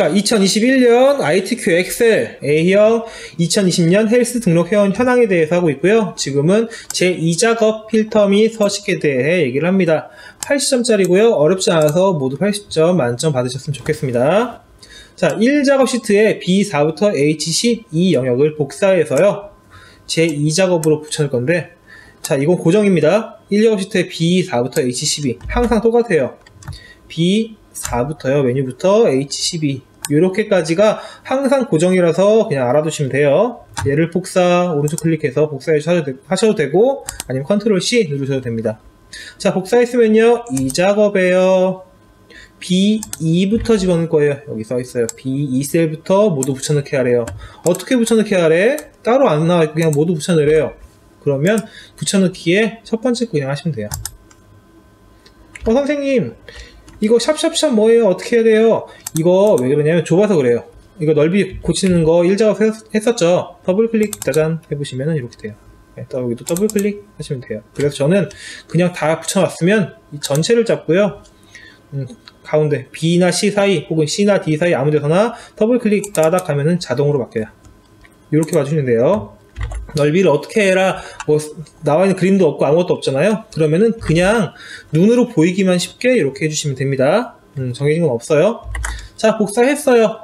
자, 2021년 ITQ 엑셀 A형 2020년 헬스 등록 회원 현황에 대해서 하고 있고요. 지금은 제2작업 필터 및 서식에 대해 얘기를 합니다. 80점짜리고요. 어렵지 않아서 모두 80점 만점 받으셨으면 좋겠습니다. 자, 1작업 시트에 B4부터 H12 영역을 복사해서요. 제2작업으로 붙여놓을 건데 자, 이건 고정입니다. 1작업 시트에 B4부터 H12 항상 똑같아요. B4부터요. 메뉴부터 H12 이렇게까지가 항상 고정이라서 그냥 알아두시면 돼요. 얘를 복사 오른쪽 클릭해서 복사해 하셔도 되고 아니면 컨트롤 C 누르셔도 됩니다. 자 복사했으면요 이 작업에요 B2부터 집어넣을 거예요. 여기 써 있어요. B2 셀부터 모두 붙여넣기 하래요. 어떻게 붙여넣기 하래? 따로 안 나와 그냥 모두 붙여넣으래요. 그러면 붙여넣기에 첫 번째 거 그냥 하시면 돼요. 어 선생님 이거 샵샵샵 뭐예요? 어떻게 해야 돼요? 이거 왜 그러냐면 좁아서 그래요. 이거 넓이 고치는 거 일작업 했었죠? 더블 클릭 짜잔 해보시면 이렇게 돼요. 네, 또 여기도 더블 클릭 하시면 돼요. 그래서 저는 그냥 다 붙여놨으면 이 전체를 잡고요. 음, 가운데 B나 C 사이 혹은 C나 D 사이 아무 데서나 더블 클릭 따닥 하면은 자동으로 바뀌어요. 이렇게 봐주시면 돼요. 넓이를 어떻게 해라 뭐 나와 있는 그림도 없고 아무것도 없잖아요? 그러면은 그냥 눈으로 보이기만 쉽게 이렇게 해주시면 됩니다. 음, 정해진 건 없어요. 자 복사했어요.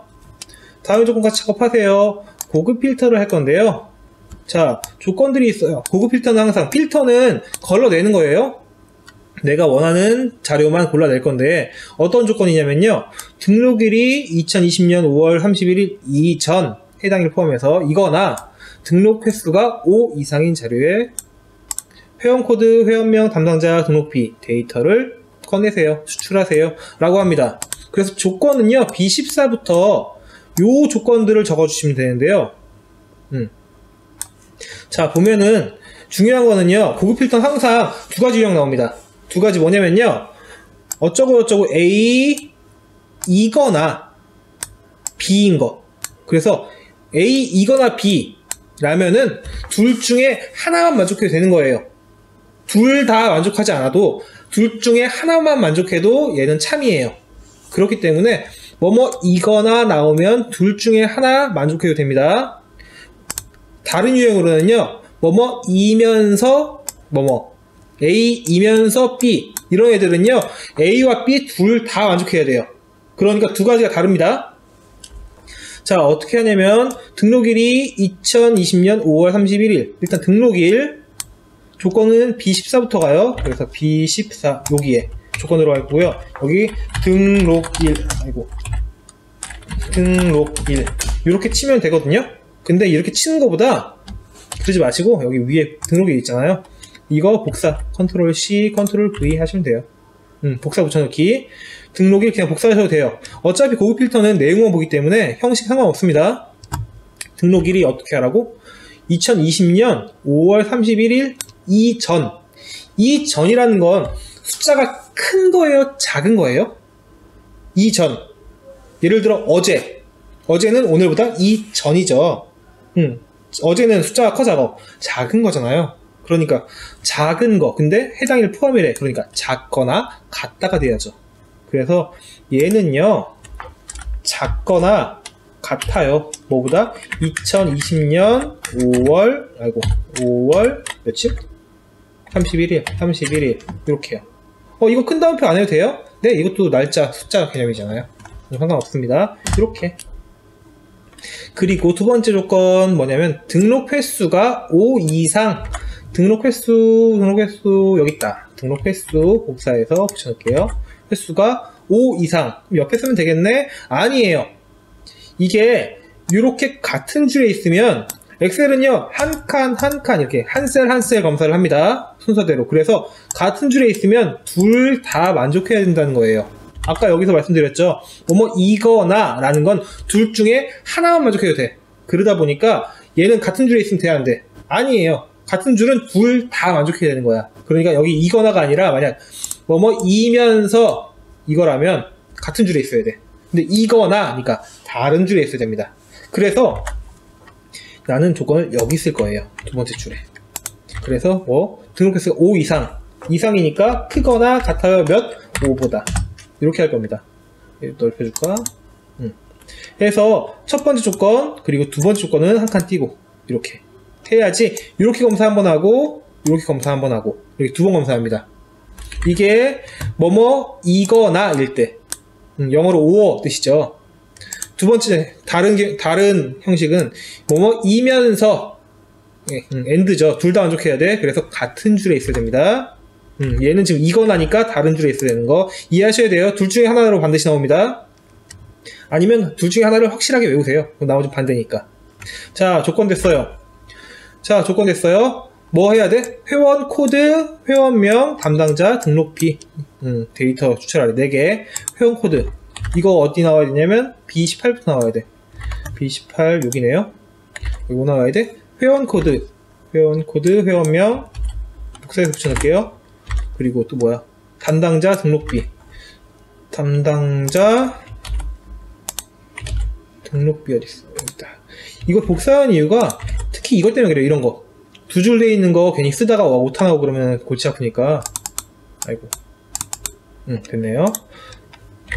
다음 조건 같이 작업하세요. 고급 필터를 할 건데요. 자 조건들이 있어요. 고급 필터는 항상 필터는 걸러내는 거예요. 내가 원하는 자료만 골라낼 건데 어떤 조건이냐면요. 등록일이 2020년 5월 31일 이전 해당일 포함해서 이거나 등록 횟수가 5 이상인 자료에 회원코드, 회원명, 담당자 등록비 데이터를 꺼내세요. 수출하세요. 라고 합니다. 그래서 조건은요, B14부터 요 조건들을 적어주시면 되는데요. 음. 자, 보면은 중요한 거는요, 고급 필터는 항상 두 가지 유형 나옵니다. 두 가지 뭐냐면요, 어쩌고 어쩌고 A, 이거나 B인 거. 그래서 A, 이거나 B, 라면은 둘 중에 하나만 만족해도 되는 거예요. 둘 다 만족하지 않아도 둘 중에 하나만 만족해도 얘는 참이에요. 그렇기 때문에 뭐뭐 이거나 나오면 둘 중에 하나 만족해도 됩니다. 다른 유형으로는요. 뭐뭐 이면서 뭐뭐 A이면서 B 이런 애들은요. A와 B 둘 다 만족해야 돼요. 그러니까 두 가지가 다릅니다. 자, 어떻게 하냐면 등록일이 2020년 5월 31일. 일단 등록일 조건은 B14부터 가요. 그래서 B14 여기에 조건으로 가 있고요. 여기 등록일 아이고 등록일 이렇게 치면 되거든요. 근데 이렇게 치는 것보다 그러지 마시고 여기 위에 등록일 있잖아요. 이거 복사 컨트롤 C 컨트롤 V 하시면 돼요. 음, 복사 붙여넣기 등록일 그냥 복사하셔도 돼요. 어차피 고급 필터는 내용만 보기 때문에 형식 상관없습니다. 등록일이 어떻게 하라고? 2020년 5월 31일 이전. 이전이라는 건 숫자가 큰 거예요? 작은 거예요? 이전. 예를 들어 어제. 어제는 오늘보다 이전이죠. 음, 어제는 숫자가 커 작아. 작은 거잖아요. 그러니까 작은 거. 근데 해당일 포함이래. 그러니까 작거나 같다가 돼야죠. 그래서 얘는요 작거나 같아요. 뭐보다 2020년 5월 아이고 5월 며칠? 31일 31일 이렇게요. 어 이거 큰 다음표 안 해도 돼요? 네 이것도 날짜 숫자 개념이잖아요. 상관없습니다. 이렇게 그리고 두 번째 조건 뭐냐면 등록 횟수가 5 이상 등록 횟수 등록 횟수 여기 있다. 등록 횟수 복사해서 붙여놓을게요. 횟수가 5 이상. 옆에 쓰면 되겠네? 아니에요. 이게 이렇게 같은 줄에 있으면 엑셀은요 한 칸 한 칸 이렇게 한 셀 한 셀 검사를 합니다. 순서대로. 그래서 같은 줄에 있으면 둘 다 만족해야 된다는 거예요. 아까 여기서 말씀드렸죠? 뭐뭐 이거나 라는 건 둘 중에 하나만 만족해도 돼. 그러다 보니까 얘는 같은 줄에 있으면 돼야 안돼? 아니에요. 같은 줄은 둘 다 만족해야 되는 거야. 그러니까 여기 이거나가 아니라 만약 뭐뭐 이면서 이거라면 같은 줄에 있어야 돼. 근데 이거나 그러니까 다른 줄에 있어야 됩니다. 그래서 나는 조건을 여기 쓸 거예요. 두 번째 줄에. 그래서 뭐 등록 횟수가 5 이상 이상이니까 크거나 같아요 몇 5보다 이렇게 할 겁니다. 넓혀줄까? 음. 해서 첫 번째 조건 그리고 두 번째 조건은 한 칸 띄고 이렇게 해야지 이렇게 검사 한번 하고 이렇게 검사 한번 하고 이렇게 두 번 검사합니다. 이게 뭐뭐 이거나 일 때 음, 영어로 오어 뜻이죠. 두 번째 다른 게- 다른 형식은 뭐뭐 이면서 예, 음, and죠. 둘다 만족해야 돼. 그래서 같은 줄에 있어야 됩니다. 음, 얘는 지금 이거나니까 다른 줄에 있어야 되는 거 이해하셔야 돼요. 둘 중에 하나로 반드시 나옵니다. 아니면 둘 중에 하나를 확실하게 외우세요. 나머지 반대니까. 자, 조건 됐어요. 자, 조건 됐어요. 뭐 해야 돼? 회원 코드, 회원명, 담당자, 등록비, 음, 데이터 추출하래 4개. 회원 코드. 이거 어디 나와야 되냐면 B18부터 나와야 돼. B18 여기네요. 이거 나와야 돼. 회원 코드, 회원 코드, 회원명, 복사해서 붙여놓을게요. 그리고 또 뭐야? 담당자 등록비. 담당자 등록비 어딨어? 여기다. 이거 복사한 이유가 특히 이것 때문에 그래요. 이런 거. 두 줄 돼 있는 거 괜히 쓰다가 와, 오타 나고 그러면 골치 아프니까. 아이고. 응, 됐네요.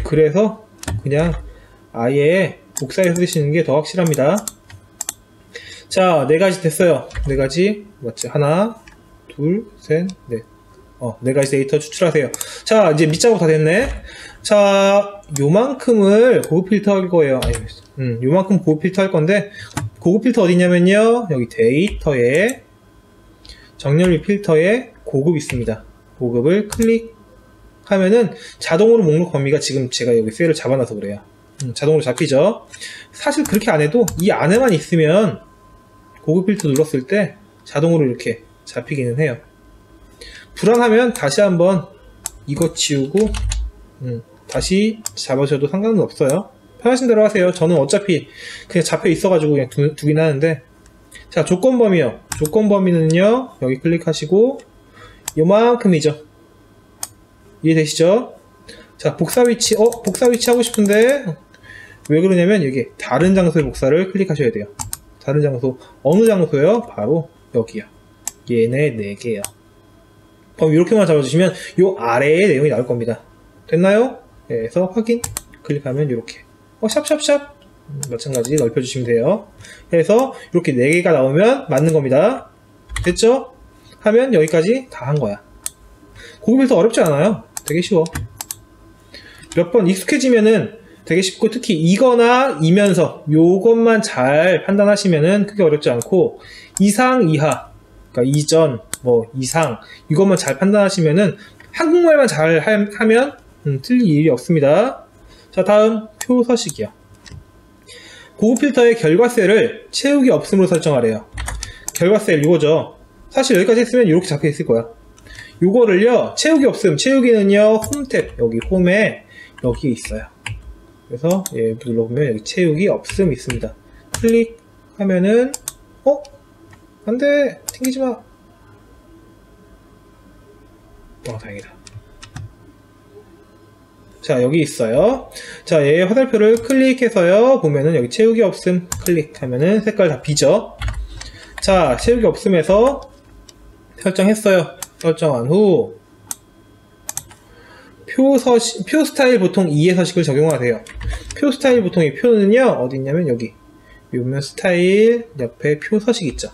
그래서 그냥 아예 복사해서 쓰시는 게 더 확실합니다. 자, 네 가지 됐어요. 네 가지. 맞지? 하나, 둘, 셋, 넷. 어, 네 가지 데이터 추출하세요. 자, 이제 밑작업 다 됐네. 자, 요만큼을 고급 필터 할 거예요. 아니, 음, 요만큼 고급 필터 할 건데, 고급 필터 어디냐면요. 여기 데이터에, 정렬 및 필터에 고급 있습니다. 고급을 클릭하면은 자동으로 목록 범위가 지금 제가 여기 셀을 잡아놔서 그래요. 음, 자동으로 잡히죠. 사실 그렇게 안 해도 이 안에만 있으면 고급 필터 눌렀을 때 자동으로 이렇게 잡히기는 해요. 불안하면 다시 한번 이거 지우고 음, 다시 잡으셔도 상관은 없어요. 편하신 대로 하세요. 저는 어차피 그냥 잡혀 있어가지고 그냥 두, 두긴 하는데 자 조건 범위요. 조건 범위는요 여기 클릭하시고 요만큼이죠. 이해되시죠? 자 복사 위치 어 복사 위치 하고 싶은데 왜 그러냐면 여기 다른 장소의 복사를 클릭하셔야 돼요. 다른 장소 어느 장소요? 바로 여기요. 얘네 네 개요. 그럼 이렇게만 잡아주시면 요 아래에 내용이 나올 겁니다. 됐나요? 그래서 확인 클릭하면 이렇게 어 샵샵샵 음, 마찬가지 넓혀주시면 돼요. 그래서 이렇게 4개가 나오면 맞는 겁니다. 됐죠? 하면 여기까지 다 한 거야. 고급일도 어렵지 않아요. 되게 쉬워. 몇 번 익숙해지면은 되게 쉽고 특히 이거나 이면서 요것만 잘 판단하시면은 크게 어렵지 않고 이상 이하 그러니까 이전 뭐 이상 이것만 잘 판단하시면은 한국말만 잘 하- 하면 음, 틀릴 일이 없습니다. 자 다음 표서식이요. 고급 필터의 결과 셀을 채우기 없음으로 설정하래요. 결과 셀 이거죠. 사실 여기까지 했으면 이렇게 잡혀 있을 거야. 요거를요 채우기 없음 채우기는요 홈탭 여기 홈에 여기 있어요. 그래서 얘 눌러보면 여기 채우기 없음 있습니다. 클릭하면은 어 안돼 튕기지 마. 어 다행이다. 자 여기 있어요. 자 얘 화살표를 클릭해서요 보면은 여기 채우기 없음 클릭하면은 색깔 다 비죠. 자 채우기 없음에서 설정했어요. 설정한 후 표서식, 표 스타일 보통 2의 서식을 적용하세요. 표 스타일 보통의 표는요, 어디 있냐면 여기. 요면 스타일 옆에 표 서식 있죠.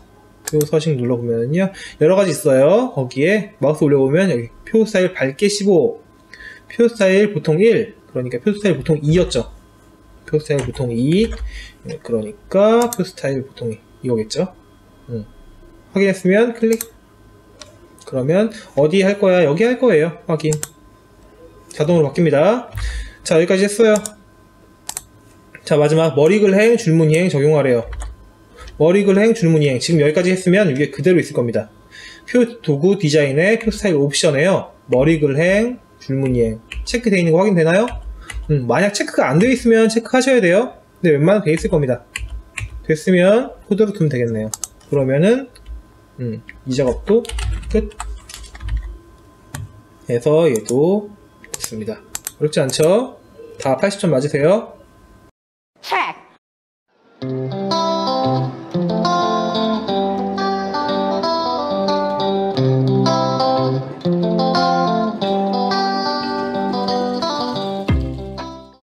표 서식 눌러보면요, 여러 가지 있어요. 거기에 마우스 올려보면 여기 표 스타일 밝게 15, 표 스타일 보통 1, 그러니까 표 스타일 보통 2였죠. 표 스타일 보통 2, 네, 그러니까 표 스타일 보통 2, 이거겠죠. 음. 확인했으면 클릭. 그러면 어디 할 거야? 여기 할 거예요. 확인. 자동으로 바뀝니다. 자, 여기까지 했어요. 자, 마지막 머리글행, 줄무늬행 적용하래요. 머리글행, 줄무늬행. 지금 여기까지 했으면 위에 그대로 있을 겁니다. 표 도구 디자인의 표 스타일 옵션에요. 머리글행, 줄무늬행. 체크되어 있는 거 확인되나요? 음, 만약 체크가 안 되어 있으면 체크하셔야 돼요. 근데 웬만하면 되어 있을 겁니다. 됐으면 코드로 두면 되겠네요. 그러면은 음, 이 작업도 끝. 해서 얘도 됐습니다. 어렵지 않죠? 다 80점 맞으세요?